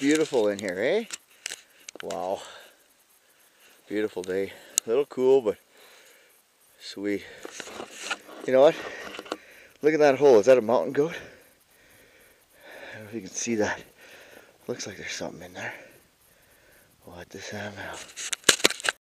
Beautiful in here, eh? Wow. Beautiful day. A little cool, but sweet. You know what? Look at that hole. Is that a mountain goat? I don't know if you can see that. Looks like there's something in there. What the out.